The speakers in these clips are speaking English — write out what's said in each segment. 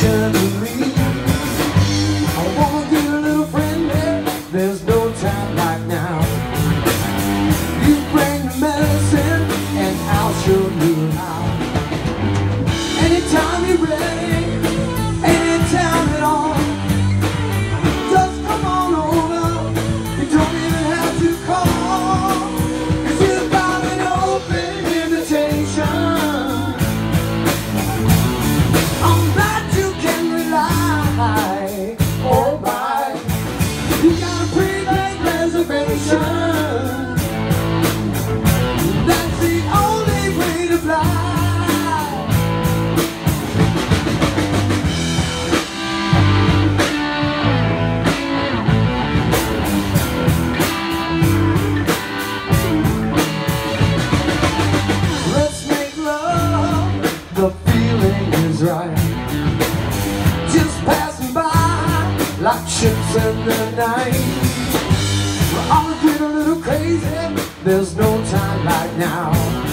should like ships in the night. We're all a little crazy. There's no time like now.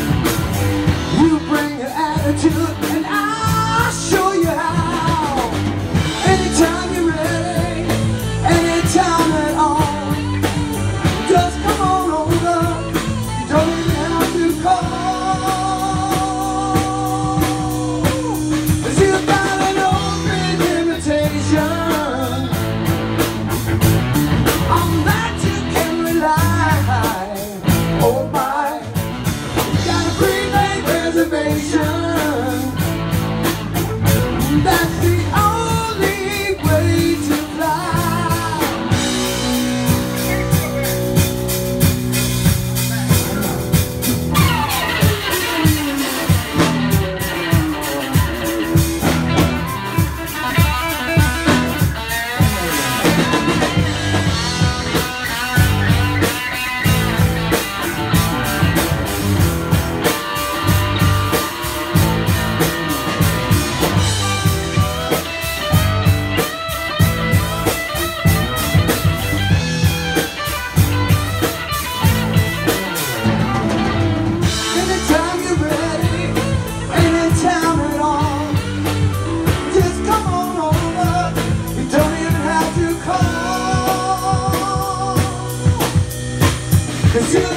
back. to